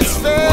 it's fair.